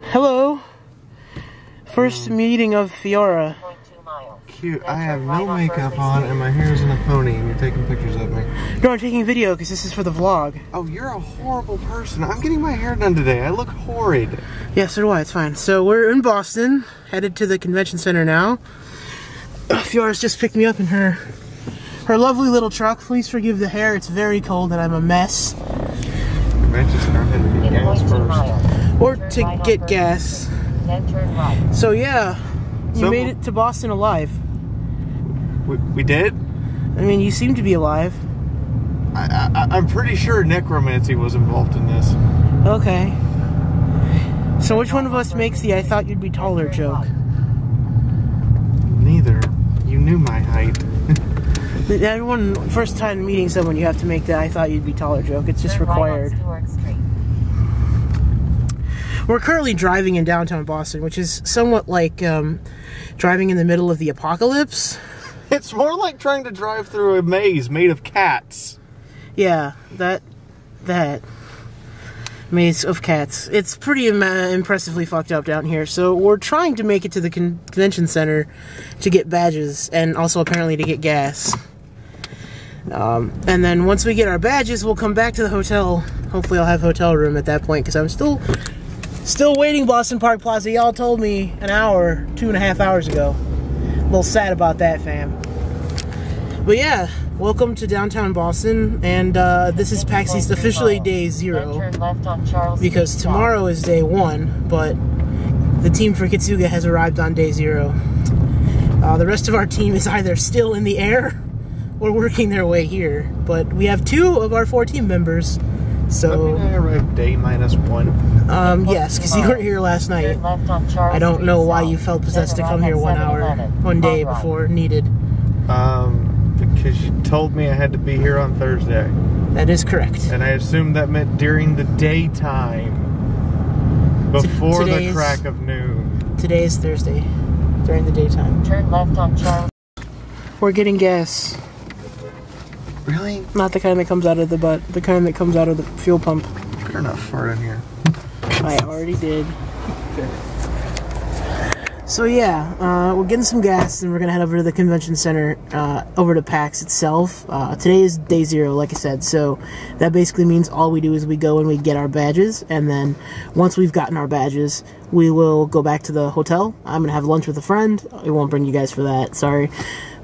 Hello. First mm. meeting of Fiaura. Cute. I have no makeup on and my hair is in a pony and you're taking pictures of me. No, I'm taking video because this is for the vlog. Oh, you're a horrible person. I'm getting my hair done today. I look horrid. Yeah, so do I. It's fine. So we're in Boston, headed to the convention center now. Fiaura's just picked me up in her her lovely little truck. Please forgive the hair. It's very cold and I'm a mess. Convention center had to get gas first. Or to get gas. So yeah, you So- made it to Boston alive. We, we did? I mean, you seem to be alive. I, I, I'm pretty sure necromancy was involved in this. Okay. So which one of us makes the I thought you'd be taller joke? Neither. You knew my height. Everyone, first time meeting someone, you have to make the I thought you'd be taller joke. It's just required. We're currently driving in downtown Boston, which is somewhat like um, driving in the middle of the apocalypse. It's more like trying to drive through a maze made of cats. Yeah, that that maze of cats. It's pretty Im- uh, impressively fucked up down here. So we're trying to make it to the con- convention center to get badges and also apparently to get gas. Um, and then once we get our badges, we'll come back to the hotel. Hopefully, I'll have hotel room at that point because I'm still still waiting. Boston Park Plaza. Y'all told me an hour, two and a half hours ago. A little sad about that, fam. But yeah, welcome to downtown Boston, and uh, this is PAX East officially day zero because tomorrow is day one, but the team for Kitsuga has arrived on day zero. Uh, the rest of our team is either still in the air or working their way here, but we have two of our four team members. Does that mean So, I arrived day minus one? um, yes, because you weren't here last night. I don't know why you felt possessed to come here one hour, one day before needed. Um, because you told me I had to be here on Thursday. That is correct. And I assumed that meant during the daytime. Before the crack of noon. Today is Thursday, during the daytime. Turn left on Charles. We're getting gas. Really? Not the kind that comes out of the butt, the kind that comes out of the fuel pump. Better not fart in here. I already did. So yeah, uh, we're getting some gas, and we're gonna head over to the convention center, uh, over to PAX itself. Uh, today is day zero, like I said, so that basically means all we do is we go and we get our badges, and then once we've gotten our badges, we will go back to the hotel. I'm gonna have lunch with a friend. I won't bring you guys for that. Sorry.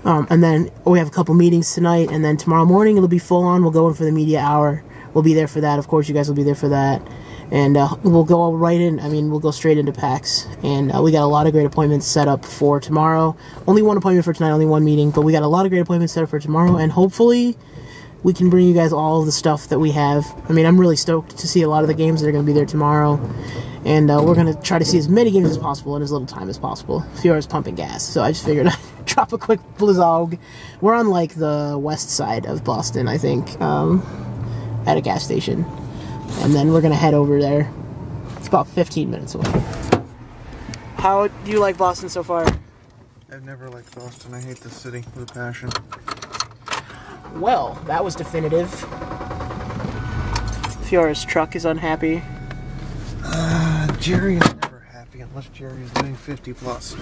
Um, and then we have a couple meetings tonight, and then tomorrow morning it'll be full on. We'll go in for the media hour. We'll be there for that. Of course, you guys will be there for that. And uh, we'll go right in. I mean, we'll go straight into PAX. And uh, we got a lot of great appointments set up for tomorrow. Only one appointment for tonight, only one meeting. But we got a lot of great appointments set up for tomorrow. And hopefully, we can bring you guys all the stuff that we have. I mean, I'm really stoked to see a lot of the games that are going to be there tomorrow. And uh, we're going to try to see as many games as possible in as little time as possible. Fiaura's pumping gas, so I just figured I'd drop a quick blizzog. We're on like the west side of Boston, I think, um, at a gas station. And then we're going to head over there. It's about 15 minutes away. How do you like Boston so far? I've never liked Boston. I hate this city with a passion. Well, that was definitive. Fiaura's truck is unhappy. Uh, Jerry is never happy unless Jerry is doing 50 plus.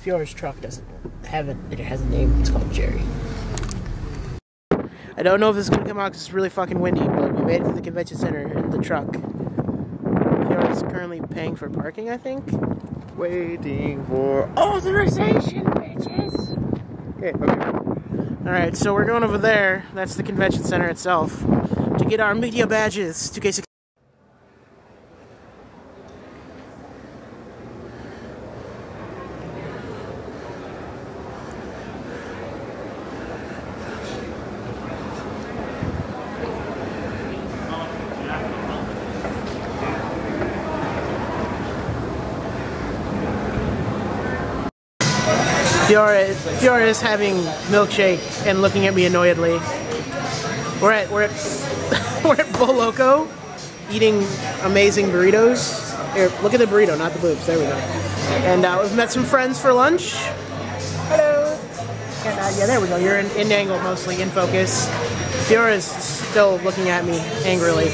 Fiaura's truck doesn't have a it has a name. It's called Jerry. I don't know if this is gonna come out because it's really fucking windy, but we made it to the convention center in the truck. Fiaura's currently paying for parking, I think. Waiting for. Authorization, bitches. Okay, okay. All right, so we're going over there. That's the convention center itself to get our media badges. 2K6. Fiaura, Fiaura is having milkshake and looking at me annoyedly. We're at we're at we're at Boloco, eating amazing burritos. Here, look at the burrito, not the boobs. There we go. And uh, we've met some friends for lunch. Hello. And uh, yeah, there we go. You're in, in angle mostly, in focus. Fiaura's still looking at me angrily.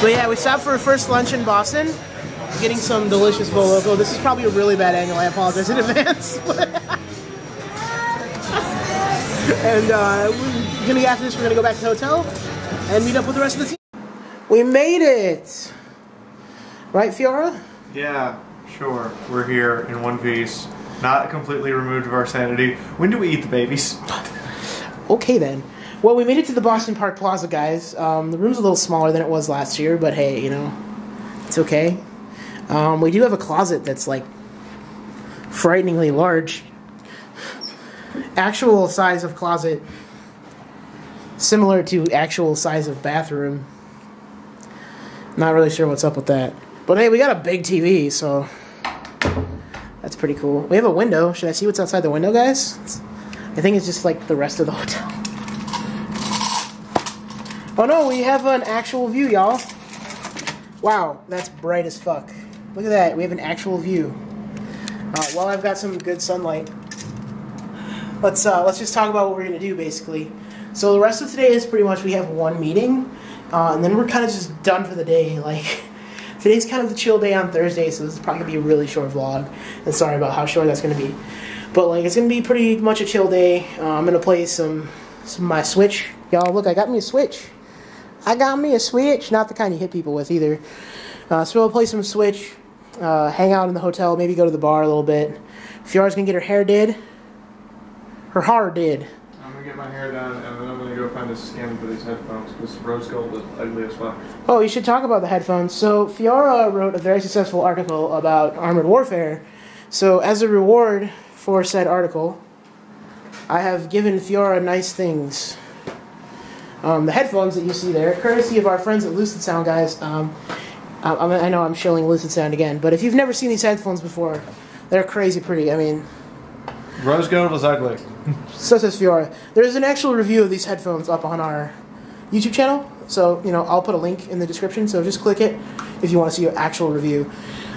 But yeah, we stopped for our first lunch in Boston. Getting some delicious Boloco. This is probably a really bad angle. I apologize in advance. and uh, we're gonna after this, we're gonna go back to the hotel and meet up with the rest of the team. We made it, right, Fiaura? Yeah, sure. We're here in one piece, not completely removed of our sanity. When do we eat the babies? Okay then. Well, we made it to the Boston Park Plaza, guys. Um, the room's a little smaller than it was last year, but hey, you know, it's okay. Um, we do have a closet that's like frighteningly large. Actual size of closet, similar to actual size of bathroom. Not really sure what's up with that. But hey, we got a big TV, so that's pretty cool. We have a window. Should I see what's outside the window, guys? I think it's just like the rest of the hotel. Oh no, we have an actual view, y'all. Wow, that's bright as fuck. Look at that, we have an actual view. Uh, well, I've got some good sunlight. Let's uh, let's just talk about what we're gonna do, basically. So the rest of today is pretty much we have one meeting, uh, and then we're kind of just done for the day. Like today's kind of the chill day on Thursday, so this is probably gonna be a really short vlog. And sorry about how short that's gonna be, but like it's gonna be pretty much a chill day. Uh, I'm gonna play some some my Switch. Y'all, look, I got me a Switch. I got me a Switch, not the kind you hit people with either. Uh, so we'll play some Switch, uh, hang out in the hotel, maybe go to the bar a little bit. Fiaura's gonna get her hair did. Her hair did. I'm gonna get my hair done, and then I'm gonna go find a skin for these headphones because rose gold is ugly as fuck. Oh, you should talk about the headphones. So Fiaura wrote a very successful article about armored warfare. So as a reward for said article, I have given Fiaura nice things. Um, the headphones that you see there, courtesy of our friends at Lucid Sound, guys. Um, I, I know I'm shilling Lucid Sound again, but if you've never seen these headphones before, they're crazy pretty. I mean, Rose gold is ugly. so says Fiaura. There's an actual review of these headphones up on our YouTube channel. So, you know, I'll put a link in the description. So just click it if you want to see an actual review.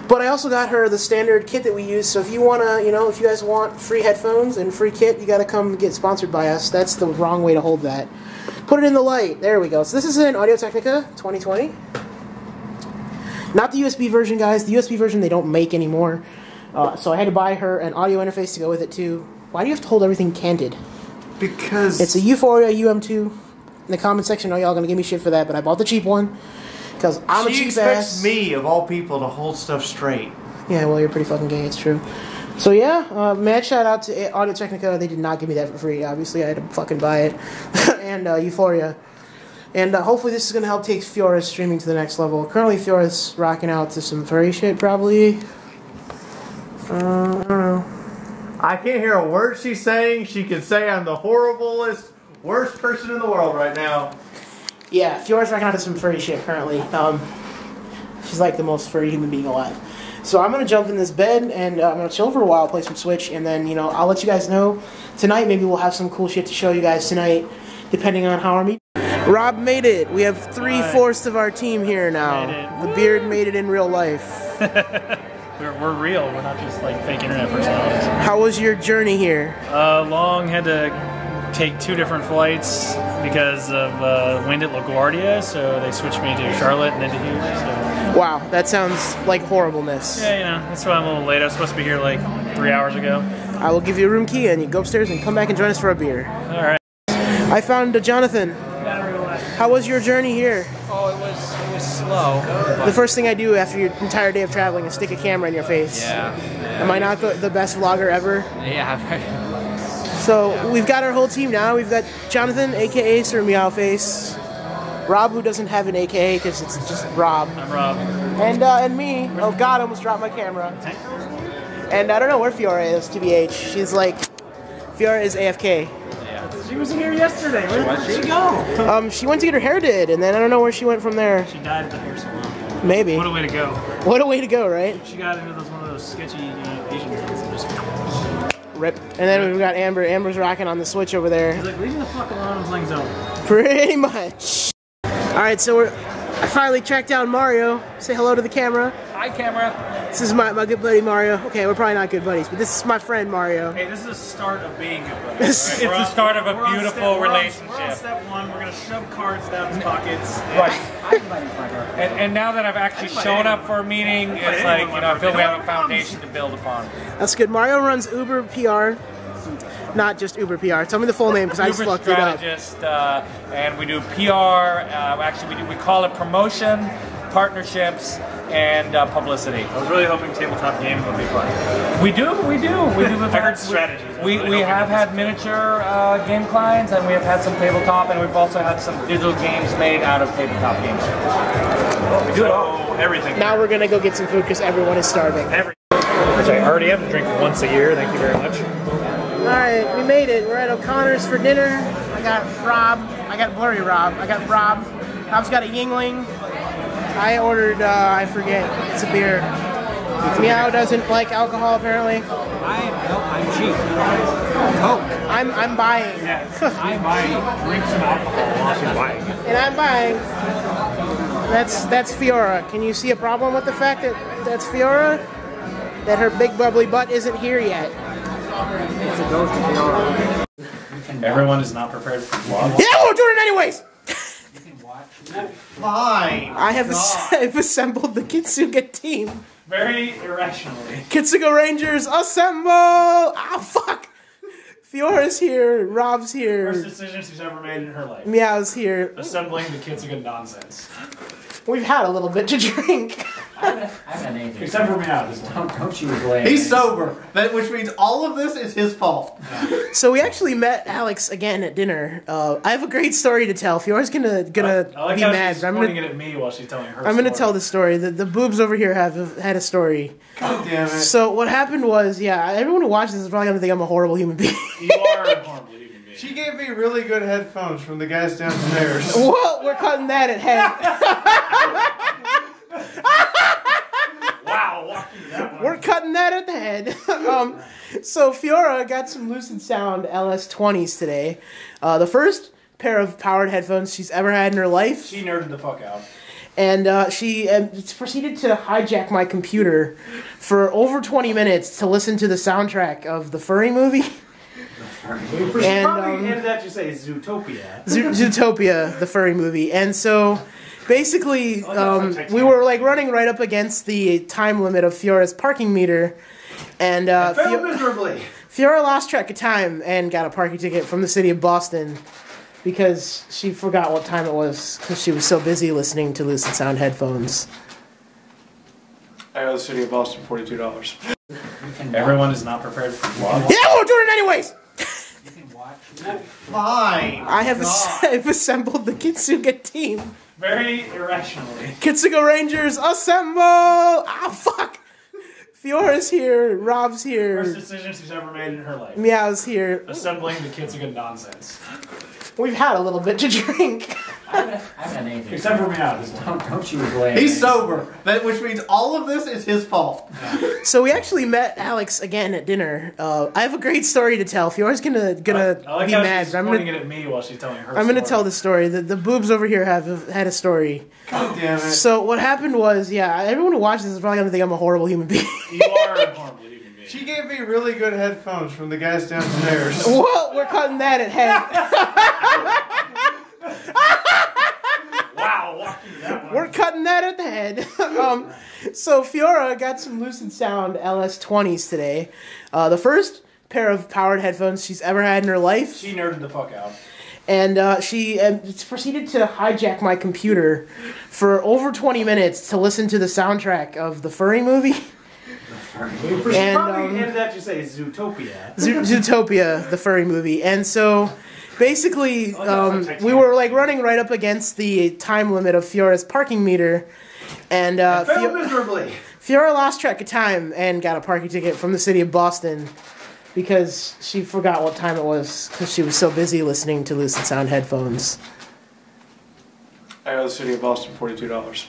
But I also got her the standard kit that we use. So if you want to, you know, if you guys want free headphones and free kit, you got to come get sponsored by us. That's the wrong way to hold that. Put it in the light. There we go. So this is an Audio Technica 2020. Not the USB version, guys. The USB version they don't make anymore. Uh, so I had to buy her an audio interface to go with it too. Why do you have to hold everything canted? Because It's a U-Phoria UM2. In the comment section, are y'all gonna give me shit for that? But I bought the cheap one because I'm a she cheap expects ass. me of all people to hold stuff straight. Yeah, well, you're pretty fucking gay. It's true. So yeah, uh, mad shout out to Audio Technica. They did not give me that for free. Obviously, I had to fucking buy it. and uh, U-Phoria. And uh, hopefully, this is gonna help take Fiaura's streaming to the next level. Currently, Fiaura's rocking out to some furry shit, probably. Uh, I don't know. I can't hear a word she's saying. She can say I'm the horriblest, worst person in the world right now. Yeah, Fiaura's rocking out to some furry shit currently. Um, she's like the most furry human being alive. So I'm gonna jump in this bed and uh, I'm gonna chill for a while, play some Switch, and then you know I'll let you guys know tonight. Maybe we'll have some cool shit to show you guys tonight, depending on how our meet. Rob made it. We have three fourths of our team here now. The beard made it in real life. We're, we're real. We're not just like fake internet personalities. How was your journey here? Uh, Long had to take two different flights because of uh, wind at LaGuardia, so they switched me to Charlotte and then to Hughes. So Wow, that sounds like horribleness. yeah, you know that's why I'm a little late. I was supposed to be here like three hours ago. I will give you a room key and you go upstairs and come back and join us for a beer. All right. I found Jonathan. How was your journey here? Oh, it was it was slow. The first thing I do after your entire day of traveling is stick a camera in your face. Yeah. Am I not the, the best vlogger ever? Yeah. So we've got our whole team now. We've got Jonathan, aka Sir Meow Face, Rob, who doesn't have an AKA because it's just Rob, I'm Rob. and uh, and me. Oh God, I almost dropped my camera. And I don't know where Fiaura is. Tbh, she's like, Fiaura is AFK. She was here yesterday. Where did she go? Um, she went to get her hair did, and then I don't know where she went from there. She died at the hair salon. Maybe. What a way to go. What a way to go, right? She got into those one of those sketchy you know, Asian girls and just Rip. And then we've got Amber. Amber's rocking on the Switch over there. He's like, leave me the fuck alone. I'm playing Zelda. Pretty much. All right, so we're. I finally tracked down Mario. Say hello to the camera. Hi, camera. This is my, my good buddy Mario. Okay, we're probably not good buddies, but this is my friend Mario. Hey, this is the start of being good buddies. Right? It's We're the start of a beautiful step- we're on- We're on, step one. We're gonna shove cards down his pockets. Right. And, and now that I've actually shown up for a meeting, it's like, you know, I feel we have a foundation to build upon. That's good. Mario runs Uber PR, not just Uber PR. Tell me the full name because I just Uber fucked it up. strategist, uh, and we do PR. Uh, actually, we do we call it promotion, partnerships, and uh, publicity. I was really hoping tabletop games would be fun. We do, we do, we do. I heard strategies. I We, really we hoping have had miniature uh, game clients, and we have had some tabletop, and we've also had some digital games made out of tabletop games. We do it all. Everything. Now we're gonna go get some food because everyone is starving. Every. Which I already have to drink once a year. Thank you very much. All right, we made it. We're at O'Connor's for dinner. I got Rob. I got blurry Rob. I got Rob. Rob's got a Yuengling. I ordered. Uh, I forget. It's a beer. Meow doesn't like alcohol apparently. I no, I'm cheap. Coke. I'm I'm buying, I buy drinks and alcohol while I'm buying it. and I'm buying. That's that's Fiaura. Can you see a problem with the fact that that's Fiaura? That her big bubbly butt isn't here yet. It's a ghost of the Everyone is not prepared for vlog. Yeah, we're doing it anyways. Watch. Fine. I have I've assembled the Kitsuga team. Very irrationally. Kitsuga Rangers assemble! Ah, fuck! Fiaura's here, Rob's First here, decision she's ever made in her life. Meow's here. Assembling the good nonsense. We've had a little bit to drink. I haven't, I haven't anything. Except for Meow. this one. Don't, don't you blame He's me. sober, that, which means all of this is his fault. So we actually met Alex again at dinner. Uh, I have a great story to tell. Fiaura's gonna gonna I like be how mad. she's but I'm pointing gonna it at me while she's telling her I'm gonna story. tell the story. The, the boobs over here have had a story. God damn it. So what happened was, yeah, everyone who watches this is probably gonna think I'm a horrible human being. You are a horrible human being. She gave me really good headphones from the guys downstairs. well, we're cutting that at head. Wow, walked that one. We're cutting that at the head. um, so Fiaura got some Lucid Sound LS20s today. Uh, the first pair of powered headphones she's ever had in her life, She nerded the fuck out. and uh, she uh, proceeded to hijack my computer for over 20 minutes to listen to the soundtrack of the furry movie. She And, probably um, ended that to say Zootopia. Zootopia, the furry movie, and so basically, um, like we were like running right up against the time limit of Fiaura's parking meter, and uh, Failed Fio- miserably. Fiaura lost track of time and got a parking ticket from the city of Boston because she forgot what time it was because she was so busy listening to Lucid Sound headphones. I owe the city of Boston forty-two dollars. Everyone is not prepared for vlog. Yeah, we're doing it anyways. Watch, you can watch. Fine. I have God. I've assembled the Kitsuga team. Very irrationally. Kitsuga Rangers assemble! Ah, fuck! Fiaura's here, Rob's First here, decision she's ever made in her life. Meow's here. Assembling the good nonsense. We've had a little bit to drink. I haven't, I haven't anything. Except for Meow. this one. Don't, don't you blame He's sober, that, which means all of this is his fault. So we actually met Alex again at dinner. Uh, I have a great story to tell. Fiaura's gonna gonna I like be how mad. she's but I'm pointing gonna it at me while she's telling her I'm gonna story. tell the story. The, the boobs over here have had a story. God damn it. So what happened was, yeah, everyone who watches this is probably gonna think I'm a horrible human being. You are a horrible human being. She gave me really good headphones from the guys downstairs. well, we're cutting that at head. Wow, walked into that one. We're cutting that at the head. um, so Fiaura got some Lucid Sound LS20s today. Uh, the first pair of powered headphones she's ever had in her life. She nerded the fuck out. and uh, she uh, proceeded to hijack my computer for over 20 minutes to listen to the soundtrack of the furry movie She And, probably um, ended that to say Zootopia. Zootopia the furry movie and so basically Oh, um, we were like running right up against the time limit of fiaura's parking meter and uh, Failed Fio- miserably. fiaura lost track of time and got a parking ticket from the city of boston because she forgot what time it was because she was so busy listening to lucid sound headphones I owe the city of Boston forty-two dollars.